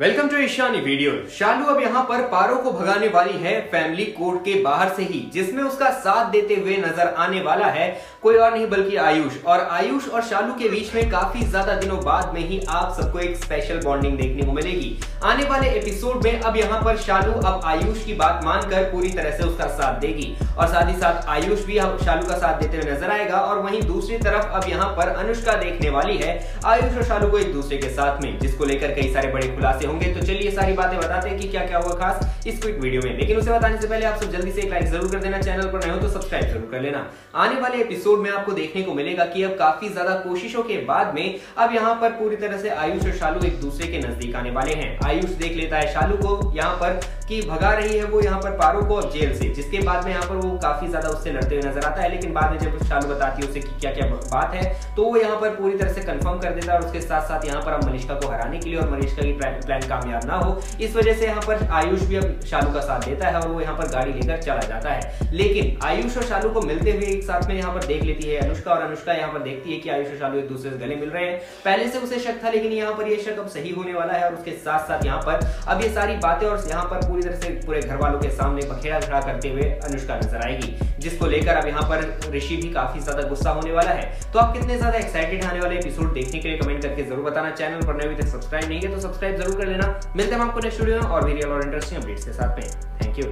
Welcome to Ishani video Shalu अब यहाँ पर पारो को भगाने वाली है फैमिली कोर्ट के बाहर से ही, जिसमें उसका साथ देते हुए नज़र आने वाला है कोई और नहीं बल्कि आयुष। और आयुष और शालू के बीच में काफ़ी ज़्यादा दिनों बाद में ही आप सबको एक स्पेशल बॉन्डिंग देखने को मिलेगी। आने वाले एपिसोड में अब यहाँ पर शालू अब आयुष की बात मानकर पूरी तरह से उसका साथ देगी। और साथ ही साथ आयुष भी अब शालू का साथ देते हुए नज़र आएगा और वहीं दूसरी तरफ़ अब यहाँ पर अनुष्का देखने वाली है आयुष और शालू को एक दूसरे के साथ में, जिसको लेकर कई सारे बड़े खुलासे होंगे। तो चलिए सारी बातें बताते हैं कि क्या क्या हुआ खास इस क्विक वीडियो में। लेकिन उसे बताने से पहले आप सब जल्दी से एक लाइक ज़रूर कर देना चैनल पर। नए हो तो सब्सक्राइब ज़रूर कर लेना। आने वाले एपिसोड में आपको देखने को मिलेगा कि अब काफ़ी ज़्यादा कोशिशों के बाद में अब यहाँ पर पूरी तरह से आयुष और शालू एक दूसरे के नज़दीक आने वाले हैं। आयुष देख लेता है शालू को यहाँ पर कि भगा रही है वो यहाँ पर पारो को जेल से। जिसके बाद में यहाँ पर वो काफ़ी ज़्यादा उससे लड़ते हुए नज़र आता है। लेकिन बाद में जब शालू बताती है उसे कि क्या क्या बात है तो वो यहाँ पर पूरी तरह से कंफर्म कर देता है और उसके साथ साथ यहाँ पर अब मलिश्का को हराने के लिए और मलिश्का की प्लान कामयाब ना हो। इस वजह से यहाँ पर आयुष भी अब शालू का साथ देता है और वो यहाँ पर गाड़ी लेकर चला जाता है। लेकिन आयुष और शालू को मिलते हुए एक साथ में यहाँ पर देख लेती है अनुष्का और अनुष्का यहाँ पर देखती है कि आयुष और शालू एक दूसरे से गले मिल रहे हैं। पहले से उसे शक था, लेकिन यहाँ पर ये शक अब सही होने वाला है और उसके साथ साथ यहाँ पर अब ये सारी बातें और यहाँ पर पूरी तरह से पूरे घर वालों के सामने बखेड़ा खड़ा करते हुए अनुष्का नज़र आएगी, जिसको लेकर अब यहाँ पर ऋषि भी काफ़ी ज़्यादा गुस्सा होने वाला है। तो आप कितने ज़्यादा एक्साइटेड आने वाले एपिसोड देखने के लिए कमेंट करके ज़रूर बताना। चैनल पर अभी तक सब्सक्राइब नहीं है तो सब्सक्राइब ज़रूर कर लेना। मिलते हैं आपको नेक्स्ट वीडियो में और वीडियो और इंटरेस्टिंग अपडेट्स के साथ में। Thank you